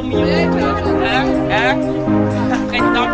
veel miljoen. Echt, echt. Président